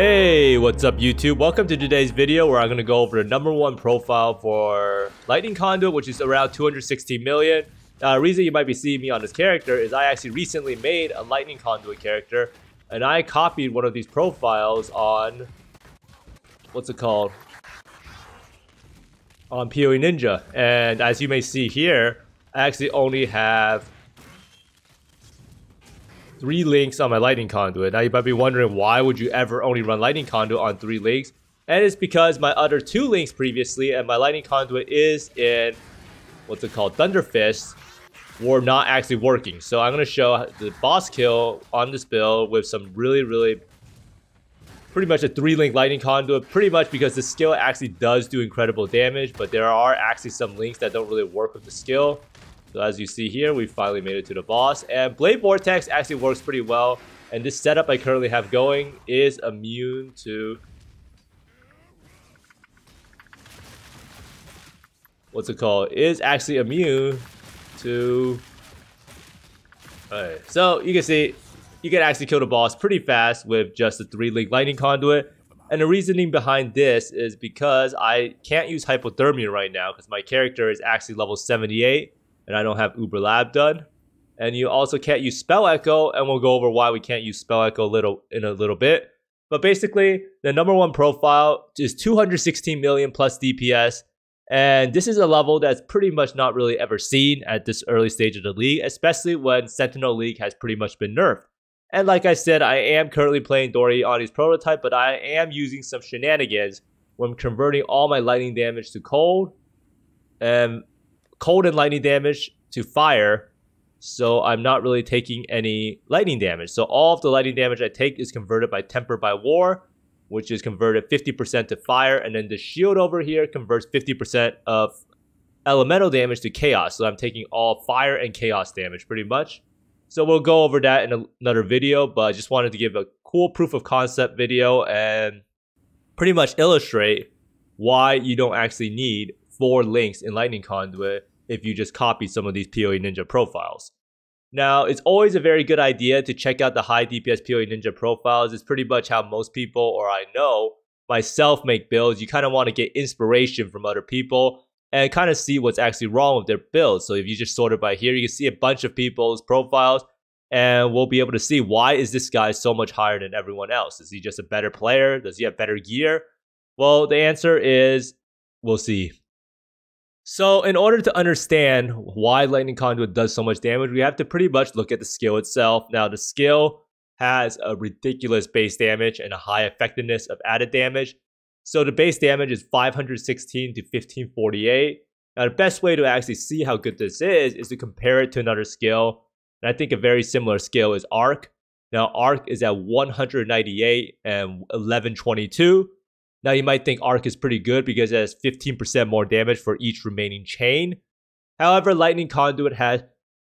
Hey, what's up YouTube? Welcome to today's video where I'm going to go over the number one profile for Lightning Conduit, which is around 216 million. Uh, reason you might be seeing me on this character is I actually recently made a Lightning Conduit character, and I copied one of these profiles on, what's it called? On PoE Ninja. And as you may see here, I actually only have three links on my lightning conduit. Now you might be wondering why would you ever only run lightning conduit on three links? And it's because my other two links previously and my lightning conduit is in what's it called Thunder Fist were not actually working. So I'm going to show the boss kill on this build with some really, really pretty much a three link lightning conduit pretty much because the skill actually does do incredible damage but there are actually some links that don't really work with the skill so as you see here, we finally made it to the boss. And Blade Vortex actually works pretty well. And this setup I currently have going is immune to... What's it called? Is actually immune to... Alright, so you can see, you can actually kill the boss pretty fast with just a 3-link lightning conduit. And the reasoning behind this is because I can't use hypothermia right now because my character is actually level 78 and I don't have Uber Lab done. And you also can't use Spell Echo, and we'll go over why we can't use Spell Echo little in a little bit. But basically, the number one profile is 216 million plus DPS, and this is a level that's pretty much not really ever seen at this early stage of the league, especially when Sentinel League has pretty much been nerfed. And like I said, I am currently playing Doriani's prototype, but I am using some shenanigans when converting all my lightning damage to cold. And cold and lightning damage to fire, so I'm not really taking any lightning damage. So all of the lightning damage I take is converted by Temper by War, which is converted 50% to fire, and then the shield over here converts 50% of elemental damage to chaos. So I'm taking all fire and chaos damage pretty much. So we'll go over that in another video, but I just wanted to give a cool proof of concept video and pretty much illustrate why you don't actually need four links in Lightning Conduit if you just copy some of these PoE Ninja profiles. Now, it's always a very good idea to check out the high DPS PoE Ninja profiles. It's pretty much how most people, or I know, myself make builds. You kind of want to get inspiration from other people and kind of see what's actually wrong with their builds. So if you just sort it by here, you can see a bunch of people's profiles and we'll be able to see why is this guy so much higher than everyone else? Is he just a better player? Does he have better gear? Well, the answer is we'll see. So, in order to understand why Lightning Conduit does so much damage, we have to pretty much look at the skill itself. Now, the skill has a ridiculous base damage and a high effectiveness of added damage. So, the base damage is 516 to 1548. Now, the best way to actually see how good this is is to compare it to another skill. And I think a very similar skill is Arc. Now, Arc is at 198 and 1122. Now you might think Arc is pretty good because it has 15% more damage for each remaining chain. However, Lightning Conduit has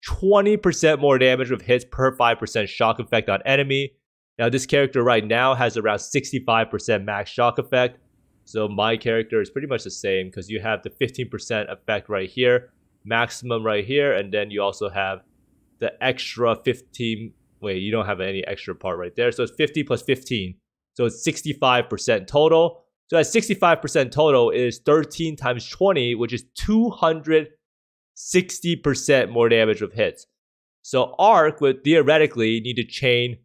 20% more damage with hits per 5% shock effect on enemy. Now this character right now has around 65% max shock effect. So my character is pretty much the same because you have the 15% effect right here, maximum right here, and then you also have the extra 15, wait, you don't have any extra part right there. So it's 50 plus 15. So it's 65% total. So at 65% total is 13 times 20, which is 260% more damage with hits. So Arc would theoretically need to chain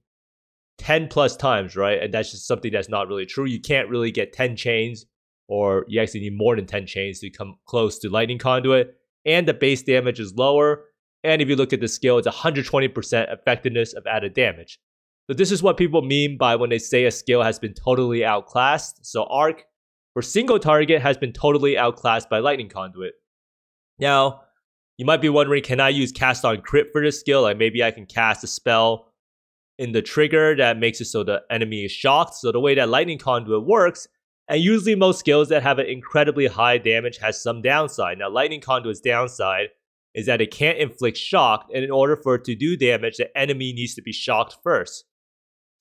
10 plus times, right? And that's just something that's not really true. You can't really get 10 chains, or you actually need more than 10 chains to come close to Lightning Conduit. And the base damage is lower. And if you look at the skill, it's 120% effectiveness of added damage. So this is what people mean by when they say a skill has been totally outclassed. So Arc for single target has been totally outclassed by Lightning Conduit. Now, you might be wondering, can I use cast on crit for this skill? Like maybe I can cast a spell in the trigger that makes it so the enemy is shocked. So the way that Lightning Conduit works, and usually most skills that have an incredibly high damage has some downside. Now Lightning Conduit's downside is that it can't inflict shock, and in order for it to do damage, the enemy needs to be shocked first.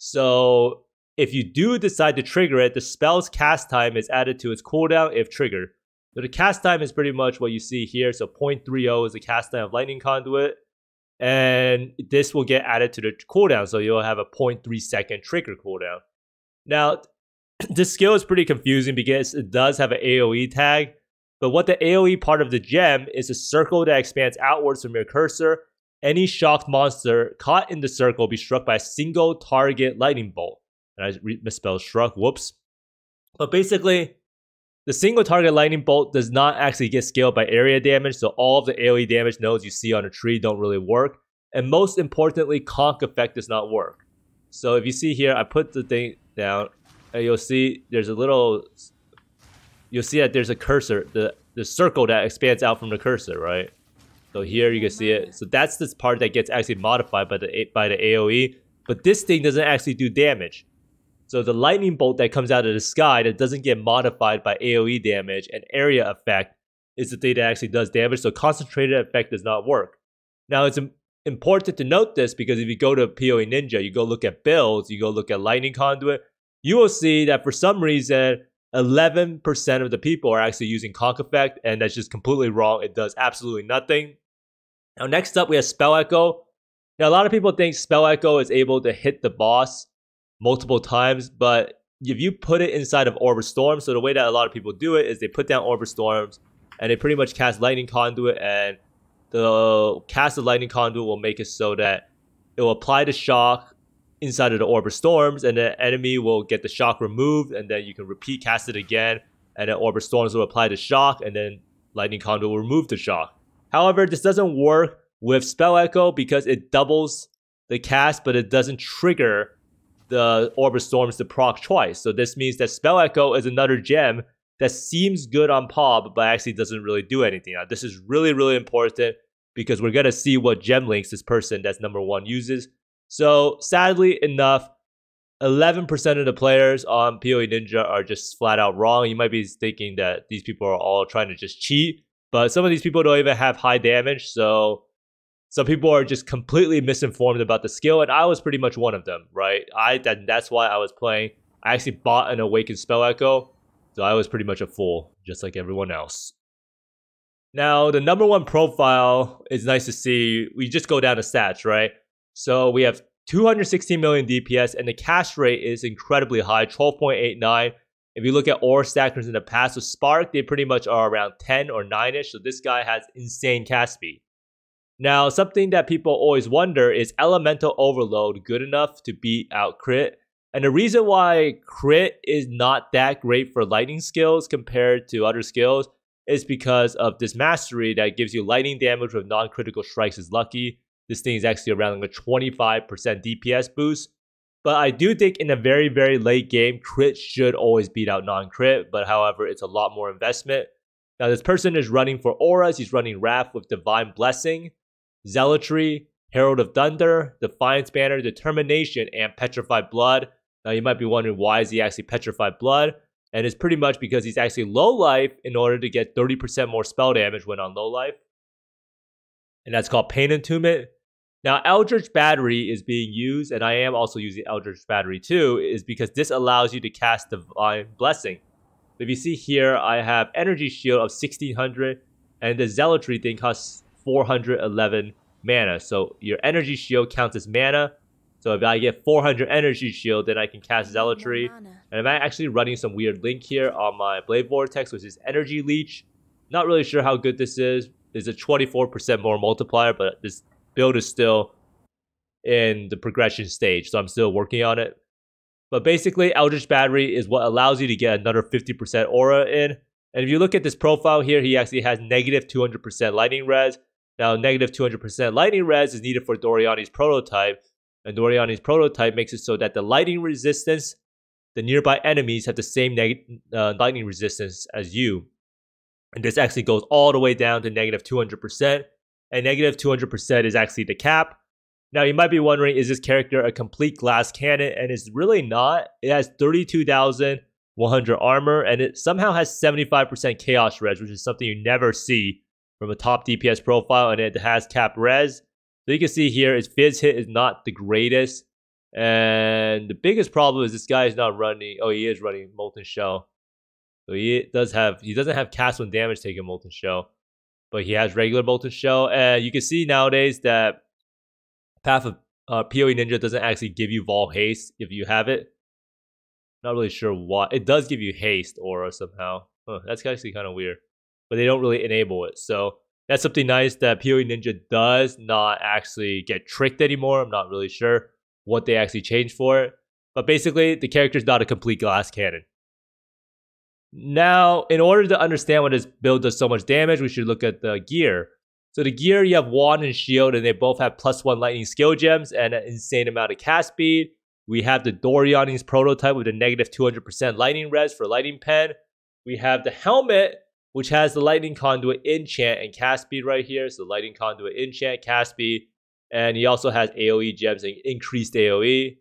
So if you do decide to trigger it, the spell's cast time is added to its cooldown if triggered. So the cast time is pretty much what you see here. So 0.30 is the cast time of Lightning Conduit. And this will get added to the cooldown. So you'll have a 0.3 second trigger cooldown. Now, this skill is pretty confusing because it does have an AoE tag, but what the AoE part of the gem is a circle that expands outwards from your cursor. Any shocked monster caught in the circle will be struck by a single target lightning bolt. And I misspelled struck, whoops. But basically, the single target lightning bolt does not actually get scaled by area damage, so all of the AoE damage nodes you see on a tree don't really work. And most importantly, conk effect does not work. So if you see here, I put the thing down, and you'll see there's a little, you'll see that there's a cursor, the, the circle that expands out from the cursor, right? So here you can see it. So that's this part that gets actually modified by the by the AOE. But this thing doesn't actually do damage. So the lightning bolt that comes out of the sky that doesn't get modified by AoE damage and area effect is the thing that actually does damage. So concentrated effect does not work. Now it's important to note this because if you go to PoE Ninja, you go look at builds, you go look at lightning conduit, you will see that for some reason 11% of the people are actually using conk effect and that's just completely wrong. It does absolutely nothing. Now next up we have spell echo. Now a lot of people think spell echo is able to hit the boss multiple times, but if you put it inside of Orb of Storms, so the way that a lot of people do it is they put down Orb Storms and they pretty much cast Lightning Conduit and the cast of Lightning Conduit will make it so that it will apply the shock inside of the Orb Storms and the enemy will get the shock removed and then you can repeat cast it again and then Orb Storms will apply the shock and then Lightning Conduit will remove the shock. However, this doesn't work with Spell Echo because it doubles the cast but it doesn't trigger the Orb of Storms to proc twice. So this means that Spell Echo is another gem that seems good on Pob, but actually doesn't really do anything. Now, this is really, really important because we're going to see what gem links this person that's number one uses. So sadly enough, 11% of the players on PoE Ninja are just flat out wrong. You might be thinking that these people are all trying to just cheat, but some of these people don't even have high damage. So some people are just completely misinformed about the skill, and I was pretty much one of them, right? I that, that's why I was playing. I actually bought an Awakened Spell Echo, so I was pretty much a fool, just like everyone else. Now, the number one profile is nice to see. We just go down to stats, right? So we have 216 million DPS, and the cast rate is incredibly high, 12.89. If you look at aura stackers in the past with Spark, they pretty much are around 10 or 9 ish. So this guy has insane cast speed. Now, something that people always wonder is elemental overload good enough to beat out crit? And the reason why crit is not that great for lightning skills compared to other skills is because of this mastery that gives you lightning damage with non-critical strikes is lucky. This thing is actually around like a 25% DPS boost. But I do think in a very, very late game, crit should always beat out non-crit. But however, it's a lot more investment. Now, this person is running for auras. He's running Wrath with Divine Blessing. Zealotry, Herald of Thunder, Defiance Banner, Determination, and Petrified Blood. Now you might be wondering why is he actually Petrified Blood? And it's pretty much because he's actually low life in order to get 30% more spell damage when on low life. And that's called Pain Attunement. Now, Eldritch Battery is being used, and I am also using Eldritch Battery too, is because this allows you to cast Divine Blessing. If you see here, I have Energy Shield of 1600, and the Zealotry thing costs 411 mana. So your energy shield counts as mana. So if I get 400 energy shield, then I can cast Zealotry. And I'm actually running some weird link here on my Blade Vortex, which is Energy Leech. Not really sure how good this is. It's a 24% more multiplier, but this build is still in the progression stage, so I'm still working on it. But basically, Eldritch Battery is what allows you to get another 50% aura in. And if you look at this profile here, he actually has negative 200% lightning res, now, negative 200% lightning res is needed for Doriani's prototype, and Doriani's prototype makes it so that the lightning resistance, the nearby enemies have the same uh, lightning resistance as you. And this actually goes all the way down to negative 200%, and negative 200% is actually the cap. Now, you might be wondering, is this character a complete glass cannon? And it's really not. It has 32,100 armor, and it somehow has 75% chaos res, which is something you never see from a top DPS profile, and it has cap res. So you can see here, its phys hit is not the greatest. And the biggest problem is this guy is not running. Oh, he is running Molten Shell. So he does have, he doesn't have cast when damage taken Molten Shell. But he has regular Molten Shell. And you can see nowadays that Path of uh, PoE Ninja doesn't actually give you Vaal Haste if you have it. Not really sure why. It does give you haste aura somehow. Huh, that's actually kind of weird. But they don't really enable it. So that's something nice that PoE Ninja does not actually get tricked anymore. I'm not really sure what they actually changed for it. But basically, the character is not a complete glass cannon. Now, in order to understand what this build does so much damage, we should look at the gear. So the gear, you have Wand and Shield, and they both have plus one lightning skill gems and an insane amount of cast speed. We have the Doriani's prototype with a negative 200% lightning res for lightning pen. We have the helmet, which has the lightning conduit enchant and cast speed right here. So lightning conduit enchant, cast speed. And he also has AoE gems and increased AoE.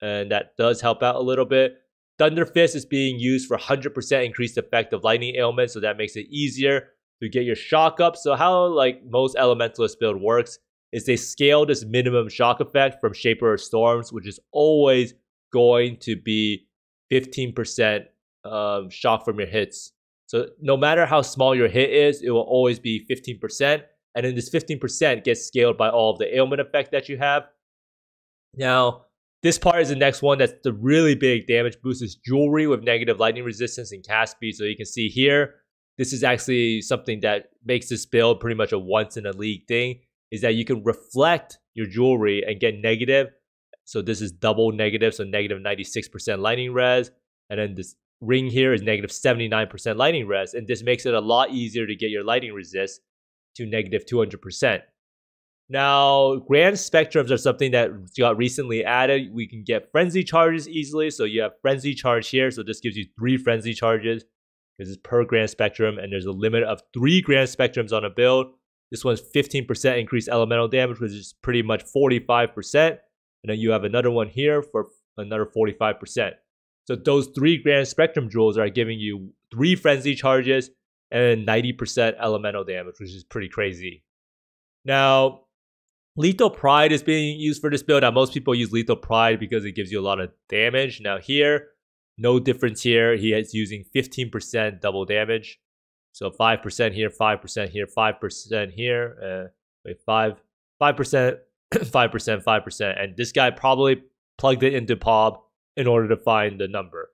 And that does help out a little bit. Thunder Fist is being used for 100% increased effect of lightning ailment, so that makes it easier to get your shock up. So how like most elementalist build works is they scale this minimum shock effect from Shaper of Storms, which is always going to be 15% um, shock from your hits. So no matter how small your hit is, it will always be 15%. And then this 15% gets scaled by all of the ailment effect that you have. Now, this part is the next one that's the really big damage boost is jewelry with negative lightning resistance and cast speed. So you can see here, this is actually something that makes this build pretty much a once in a league thing is that you can reflect your jewelry and get negative. So this is double negative, so negative 96% lightning res. And then this ring here is negative 79% lightning res. And this makes it a lot easier to get your lightning resist to negative 200%. Now, grand spectrums are something that got recently added. We can get frenzy charges easily. So you have frenzy charge here. So this gives you three frenzy charges. This is per grand spectrum, and there's a limit of three grand spectrums on a build. This one's 15% increased elemental damage, which is pretty much 45%. And then you have another one here for another 45%. So those three grand spectrum jewels are giving you three frenzy charges and 90% elemental damage, which is pretty crazy. Now, Lethal Pride is being used for this build. Now, most people use Lethal Pride because it gives you a lot of damage. Now, here, no difference here. He is using 15% double damage. So 5% here, 5% here, 5% here. Uh, wait, 5, 5%, 5%, 5%. And this guy probably plugged it into POB in order to find the number.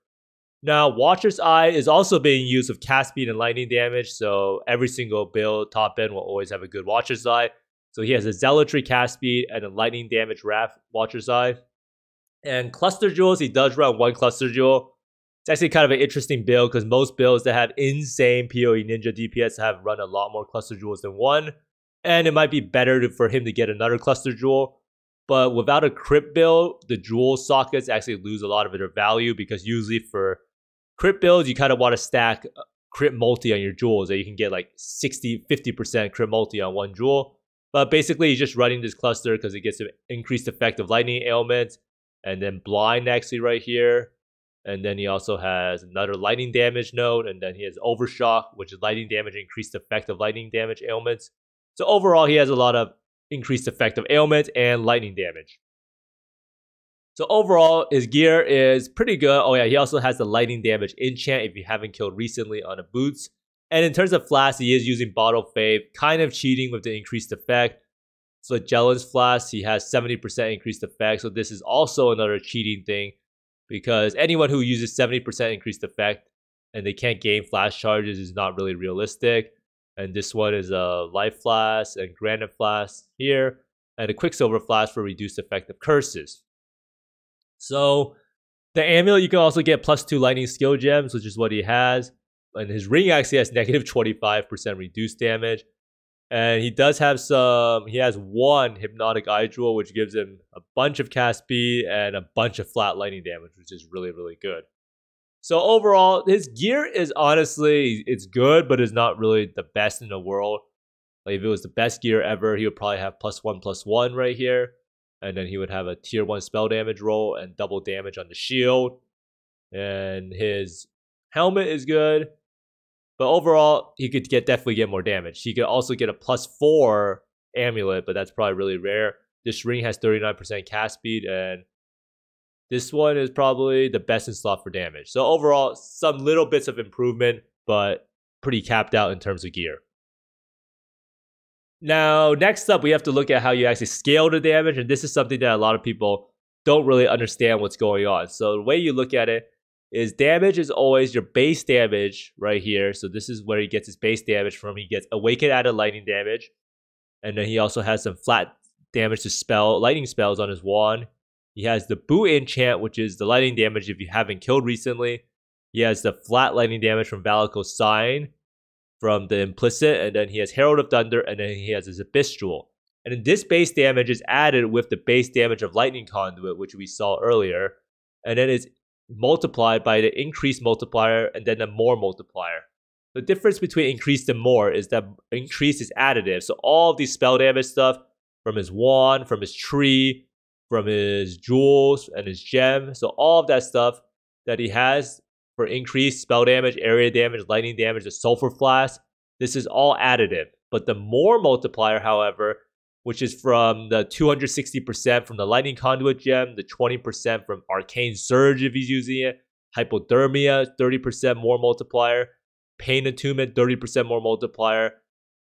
Now, Watcher's Eye is also being used with cast speed and lightning damage. So every single build top end will always have a good Watcher's Eye. So he has a Zealotry cast speed and a lightning damage Wrath Watcher's Eye. And cluster jewels, he does run one cluster jewel. It's actually kind of an interesting build because most builds that have insane PoE Ninja DPS have run a lot more cluster jewels than one. And it might be better to, for him to get another cluster jewel. But without a crit build, the jewel sockets actually lose a lot of their value because usually for crit builds, you kind of want to stack uh, crit multi on your jewels that you can get like 60, 50% crit multi on one jewel. But basically, he's just running this cluster because it gets an increased effect of lightning ailments, and then blind actually right here. And then he also has another lightning damage node, and then he has overshock, which is lightning damage, increased effect of lightning damage ailments. So overall, he has a lot of increased effect of ailments and lightning damage. So overall, his gear is pretty good. Oh yeah, he also has the lightning damage enchant if you haven't killed recently on a boots. And in terms of Flask, he is using Bottle Faith, kind of cheating with the increased effect. So Jelen's Flask, he has 70% increased effect. So this is also another cheating thing because anyone who uses 70% increased effect and they can't gain flask charges is not really realistic. And this one is a Life Flask and Granite Flask here, and a Quicksilver Flask for reduced effect of curses. So the amulet, you can also get plus two lightning skill gems, which is what he has and his ring actually has negative 25% reduced damage. And he does have some, he has one Hypnotic Eye Jewel, which gives him a bunch of cast speed and a bunch of flat lightning damage, which is really, really good. So overall, his gear is honestly, it's good, but it's not really the best in the world. Like if it was the best gear ever, he would probably have plus one, plus one right here. And then he would have a tier one spell damage roll and double damage on the shield. And his helmet is good. But overall, he could get definitely get more damage. He could also get a plus four amulet, but that's probably really rare. This ring has 39% cast speed, and this one is probably the best in slot for damage. So overall, some little bits of improvement, but pretty capped out in terms of gear. Now, next up, we have to look at how you actually scale the damage, and this is something that a lot of people don't really understand what's going on. So the way you look at it is damage is always your base damage right here. So this is where he gets his base damage from. He gets awakened added lightning damage. And then he also has some flat damage to spell lightning spells on his wand. He has the boot enchant, which is the lightning damage if you haven't killed recently. He has the flat lightning damage from Valakut's sign from the implicit, and then he has Herald of Thunder, and then he has his Abyss. And then this base damage is added with the base damage of Lightning Conduit, which we saw earlier. And then it's multiplied by the increased multiplier and then the more multiplier. The difference between increased and more is that increase is additive. So all of these spell damage stuff from his wand, from his tree, from his jewels and his gem. So all of that stuff that he has for increased spell damage, area damage, lightning damage, the sulfur flask, this is all additive. But the more multiplier, however, which is from the 260% from the lightning conduit gem, the 20% from arcane surge if he's using it, hypothermia, 30% more multiplier, pain attunement, 30% more multiplier,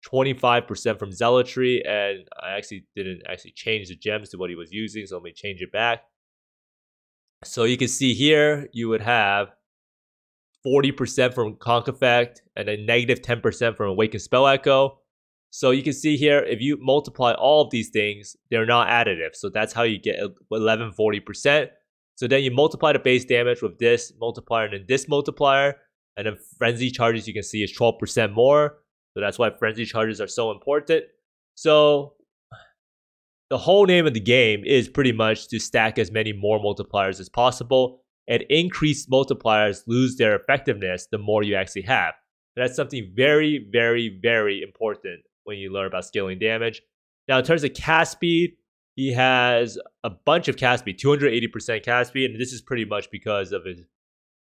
25% from zealotry, and I actually didn't actually change the gems to what he was using, so let me change it back. So you can see here, you would have 40% from Conk Effect, and then negative 10% from Awakened Spell Echo. So you can see here, if you multiply all of these things, they're not additive. So that's how you get 1140%. So then you multiply the base damage with this multiplier and then this multiplier. And then frenzy charges you can see is 12% more. So that's why frenzy charges are so important. So the whole name of the game is pretty much to stack as many more multipliers as possible. And increased multipliers lose their effectiveness the more you actually have. That's something very, very, very important when you learn about scaling damage. Now, in terms of cast speed, he has a bunch of cast speed, 280% cast speed, and this is pretty much because of his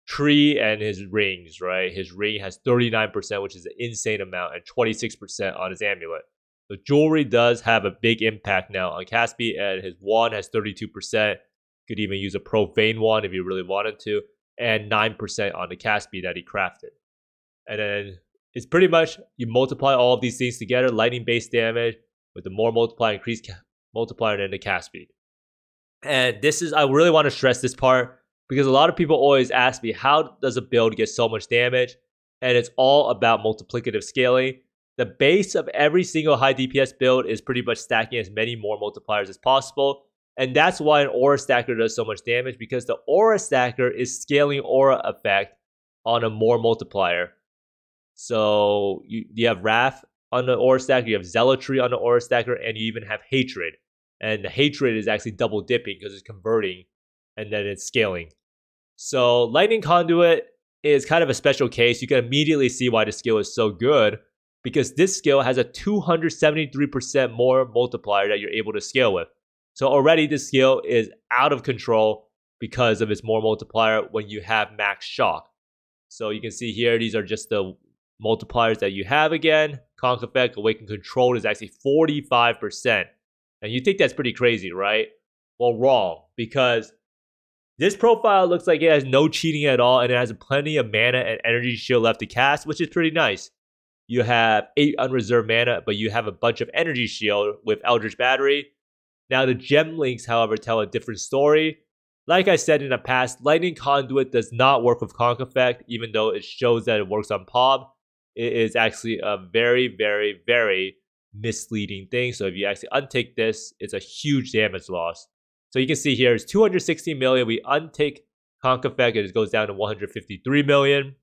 tree and his rings, right? His ring has 39%, which is an insane amount, and 26% on his amulet. The jewelry does have a big impact now on cast speed, and his wand has 32%. Could even use a profane wand if you really wanted to, and 9% on the cast speed that he crafted. And then it's pretty much you multiply all of these things together, lightning base damage with the more multiplier, increased multiplier, and the cast speed. And this is, I really want to stress this part because a lot of people always ask me, how does a build get so much damage? And it's all about multiplicative scaling. The base of every single high DPS build is pretty much stacking as many more multipliers as possible. And that's why an aura stacker does so much damage because the aura stacker is scaling aura effect on a more multiplier. So you, you have Wrath on the Aura Stacker, you have Zealotry on the Aura Stacker, and you even have Hatred. And the Hatred is actually double dipping because it's converting and then it's scaling. So Lightning Conduit is kind of a special case. You can immediately see why the skill is so good because this skill has a 273% more multiplier that you're able to scale with. So already this skill is out of control because of its more multiplier when you have max shock. So you can see here, these are just the multipliers that you have again. Effect, Awaken Control is actually 45%. And you think that's pretty crazy, right? Well, wrong, because this profile looks like it has no cheating at all and it has plenty of mana and energy shield left to cast, which is pretty nice. You have 8 unreserved mana, but you have a bunch of energy shield with Eldritch Battery. Now, the gem links, however, tell a different story. Like I said in the past, Lightning Conduit does not work with Conk Effect, even though it shows that it works on POB it is actually a very, very, very misleading thing. So if you actually untake this, it's a huge damage loss. So you can see here it's 260 million. We untake Conk Effect, it goes down to 153 million.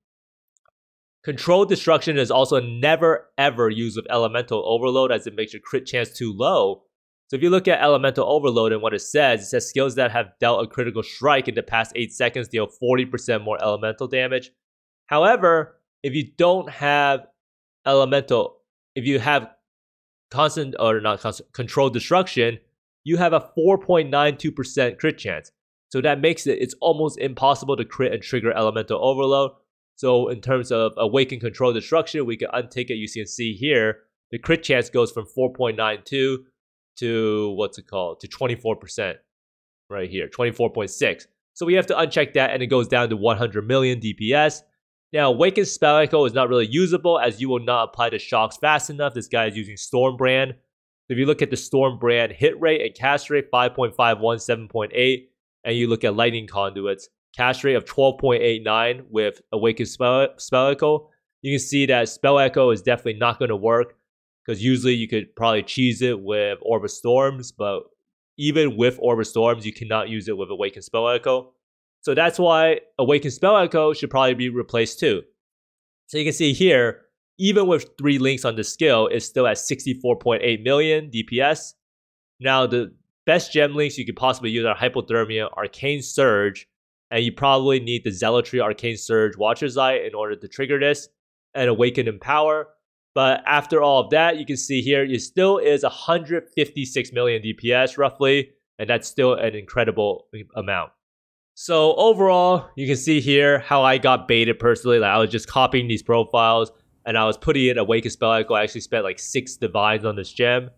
Controlled Destruction is also never ever used with Elemental Overload as it makes your crit chance too low. So if you look at Elemental Overload and what it says, it says skills that have dealt a critical strike in the past 8 seconds deal 40% more elemental damage. However, if you don't have elemental, if you have constant or not constant controlled destruction, you have a 4.92% crit chance. So that makes it it's almost impossible to crit and trigger elemental overload. So in terms of awaken control destruction, we can untake it. You can see here the crit chance goes from 4.92 to what's it called to 24% right here, 24.6. So we have to uncheck that and it goes down to 100 million DPS. Now, Awakened Spell Echo is not really usable as you will not apply the shocks fast enough. This guy is using Storm Brand. If you look at the Storm Brand hit rate and cast rate, 5.51, 7.8, and you look at Lightning Conduits, cast rate of 12.89 with Awakened Spell, Spell Echo, you can see that Spell Echo is definitely not going to work because usually you could probably cheese it with Orb of Storms, but even with Orb of Storms, you cannot use it with Awakened Spell Echo. So that's why Awakened Spell Echo should probably be replaced too. So you can see here, even with three links on the skill, it's still at 64.8 million DPS. Now, the best gem links you could possibly use are Hypothermia, Arcane Surge, and you probably need the Zealotry Arcane Surge Watcher's Eye in order to trigger this, and Awaken Empower. But after all of that, you can see here, it still is 156 million DPS roughly, and that's still an incredible amount. So overall, you can see here how I got baited personally. Like I was just copying these profiles and I was putting in Awaken Spell Echo. I actually spent like six divines on this gem.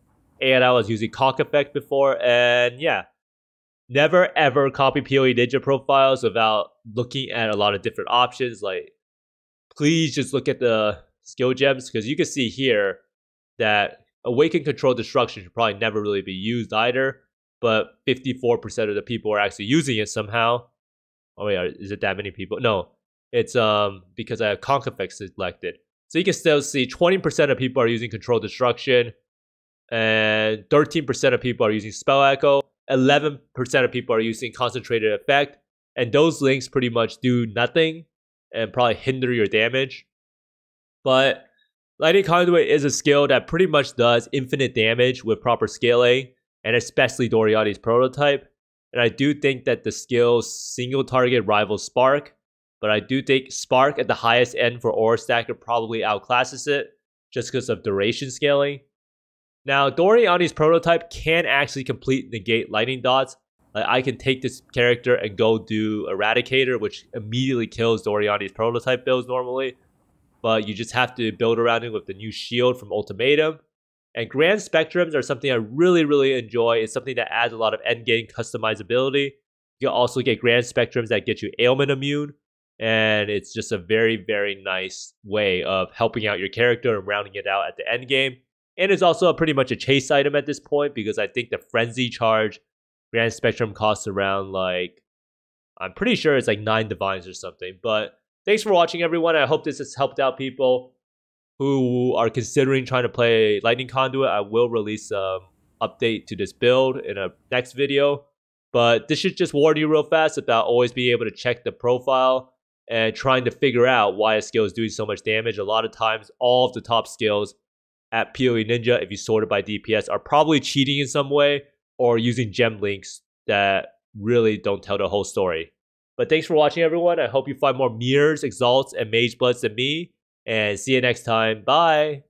And I was using Conk Effect before. And yeah, never ever copy PoE Ninja profiles without looking at a lot of different options. Like, please just look at the skill gems because you can see here that Awaken Control Destruction should probably never really be used either. But 54% of the people are actually using it somehow. Oh wait, is it that many people? No, it's um because I have Effect selected. So you can still see 20% of people are using Control Destruction, and 13% of people are using Spell Echo. 11% of people are using Concentrated Effect, and those links pretty much do nothing and probably hinder your damage. But Lightning Conduit is a skill that pretty much does infinite damage with proper scaling, and especially Doriani's prototype. And I do think that the skill single target rivals Spark, but I do think Spark at the highest end for Aura Stacker probably outclasses it just because of duration scaling. Now, Doriani's prototype can actually complete negate lightning dots. Like I can take this character and go do Eradicator, which immediately kills Doriani's prototype builds normally but you just have to build around it with the new shield from Ultimatum. And Grand Spectrums are something I really, really enjoy. It's something that adds a lot of endgame customizability. You can also get Grand Spectrums that get you ailment immune. And it's just a very, very nice way of helping out your character and rounding it out at the end game. And it's also pretty much a chase item at this point because I think the Frenzy charge Grand Spectrum costs around like, I'm pretty sure it's like nine divines or something. But thanks for watching, everyone. I hope this has helped out people who are considering trying to play Lightning Conduit. I will release an update to this build in a next video. But this should just warn you real fast about always being able to check the profile and trying to figure out why a skill is doing so much damage. A lot of times, all of the top skills at PoE Ninja, if you sort it by DPS, are probably cheating in some way or using gem links that really don't tell the whole story. But thanks for watching, everyone. I hope you find more mirrors, exalts, and mage bloods than me. And see you next time. Bye.